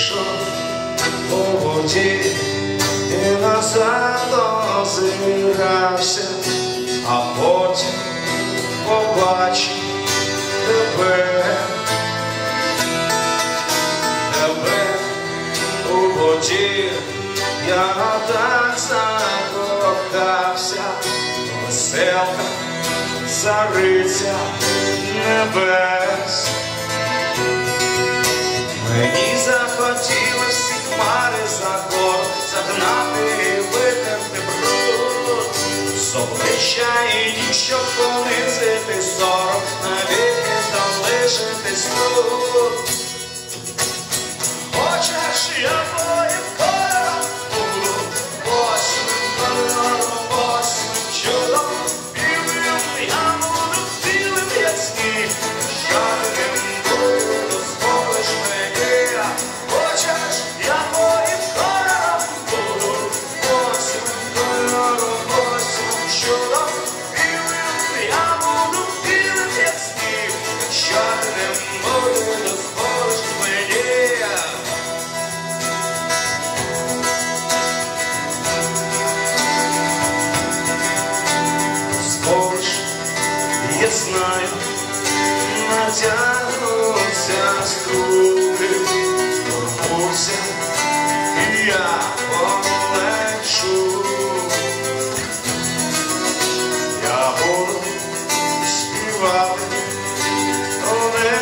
йшов по воді і назад озирався, а потім побачив тебе, тебе у воді, я так закохався, веселка, цариця небес. Мені за гор загнати і витерти бруд з обличчя і ніг, щоб понизити сором, навіки залишитись тут. Хочеш, я натягнуться струни, торкнуся, і я полечу. Я буду співати, але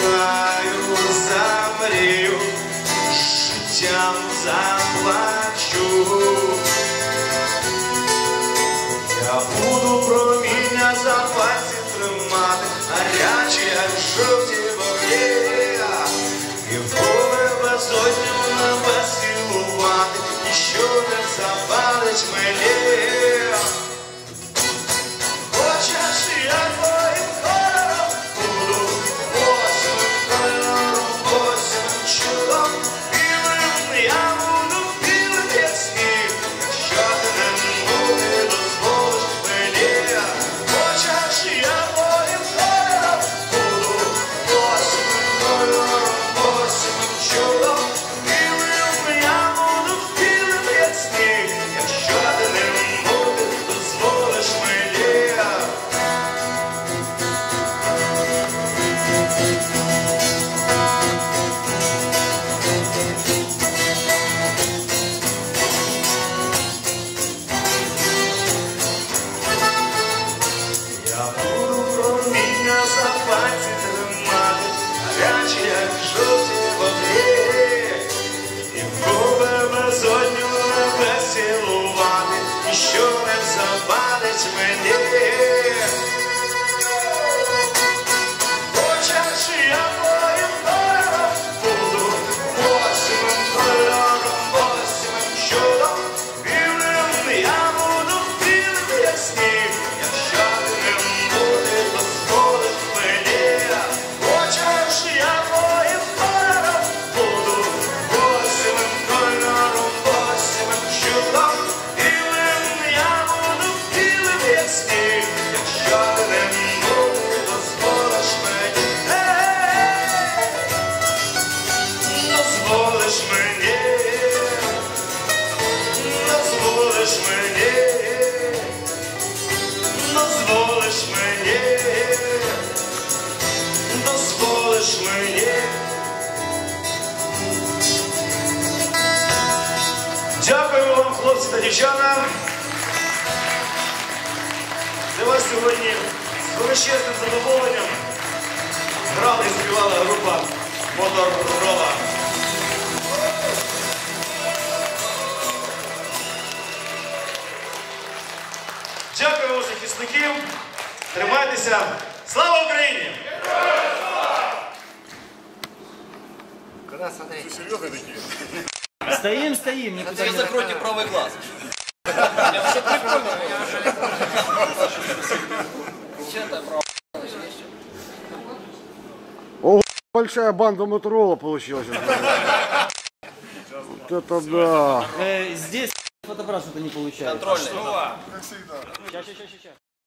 хаю замрію, життям заплачу. Я буду проміння запалить мені. Хочеш, Я дозволиш мені. Дякую вам, хлопці та дівчата. Для вас сьогодні з величезним задоволенням грала і співала група Моторола. Дякую захисників. Тримайтеся. Слава Україні! Да, смотри. Все серьезные такие. Стоим, стоим, никуда Надо не закройте правый глаз. Все О, большая банда Моторола получилась. Вот это да. Э, здесь фотоаппарат что-то не получается. Контрольный. Как всегда. Сейчас, сейчас, сейчас.